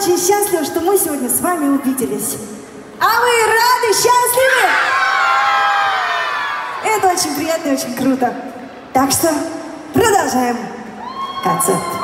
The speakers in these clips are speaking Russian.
очень счастлива, что мы сегодня с вами увиделись. А вы рады, счастливы? Это очень приятно и очень круто. Так что продолжаем концерт.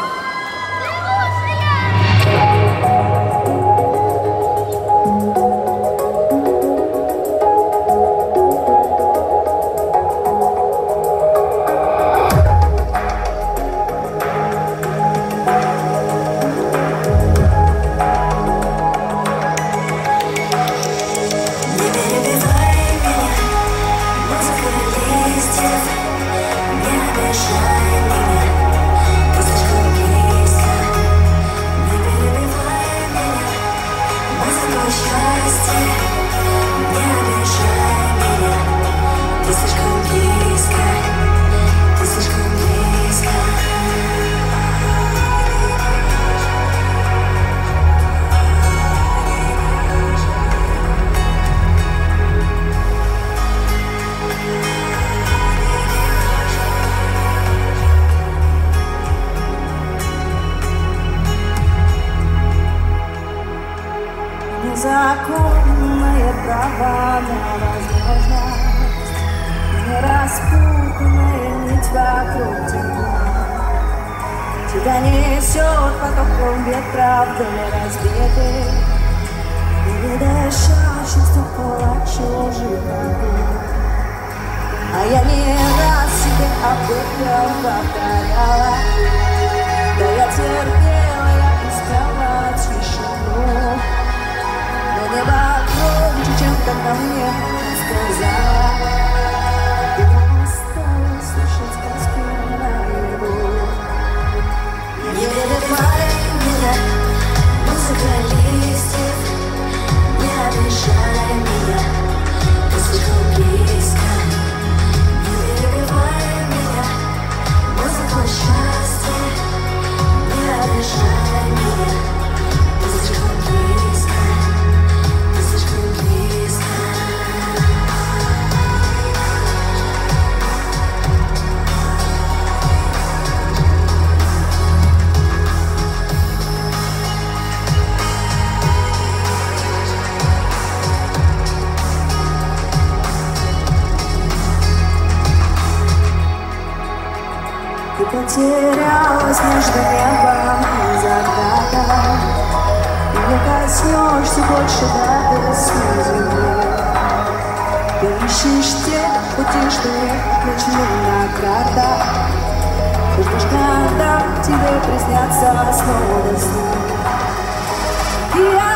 Незаконное право на возможность, не распутанная нить вокруг тебя. Тебя несет потоком ветра вдоль разбитых и не дышащих стекла чужих ногой. А я не раз себе об этом повторяла, da manhã. Потерялась между небом и закатом И не коснешься больше радости земли Ты ищешь те пути, что включены на картах Ты ждешь, когда тебе приснятся снова сны И ответ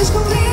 is believe.